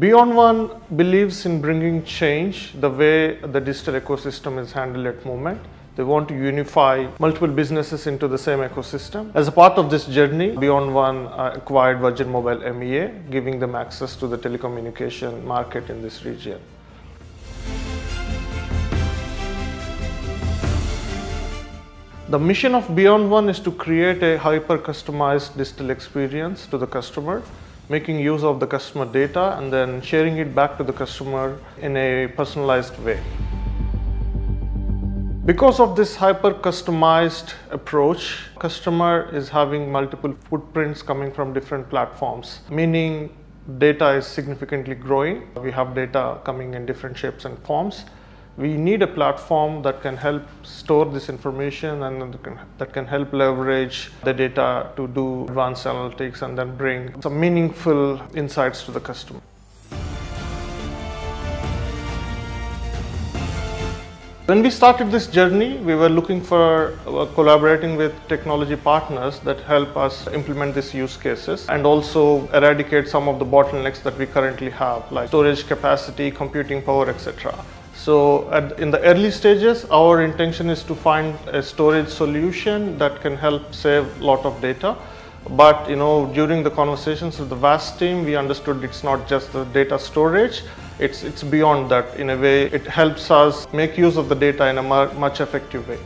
Beyond One believes in bringing change the way the digital ecosystem is handled at moment. They want to unify multiple businesses into the same ecosystem. As a part of this journey, Beyond One uh, acquired Virgin Mobile MEA, giving them access to the telecommunication market in this region. The mission of Beyond One is to create a hyper customized digital experience to the customer, making use of the customer data and then sharing it back to the customer in a personalized way. Because of this hyper customized approach, customer is having multiple footprints coming from different platforms, meaning data is significantly growing. We have data coming in different shapes and forms we need a platform that can help store this information and that can, help leverage the data to do advanced analytics and then bring some meaningful insights to the customer. When we started this journey, we were looking for uh, collaborating with technology partners that help us implement these use cases and also eradicate some of the bottlenecks that we currently have, like storage capacity, computing power, etc. So at, in the early stages, our intention is to find a storage solution that can help save a lot of data. But you know, during the conversations with the VAST team, we understood it's not just the data storage, it's, it's beyond that. In a way, it helps us make use of the data in a much effective way.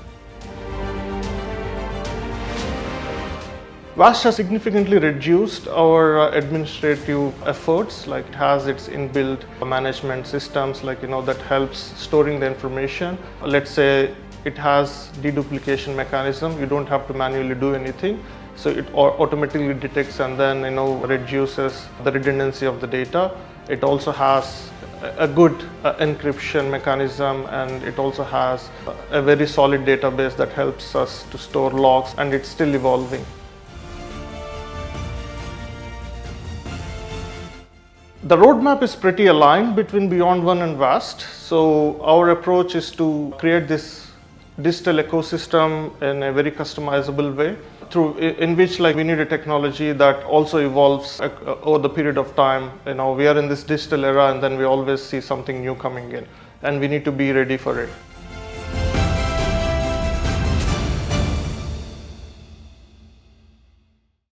VAST has significantly reduced our uh, administrative efforts like it has its inbuilt management systems like you know that helps storing the information. Let's say it has deduplication mechanism you don't have to manually do anything. So it automatically detects and then you know reduces the redundancy of the data. It also has a good uh, encryption mechanism and it also has a very solid database that helps us to store logs and it's still evolving The roadmap is pretty aligned between Beyond One and VAST. So our approach is to create this digital ecosystem in a very customizable way through in which like we need a technology that also evolves uh, over the period of time you know we are in this digital era and then we always see something new coming in and we need to be ready for it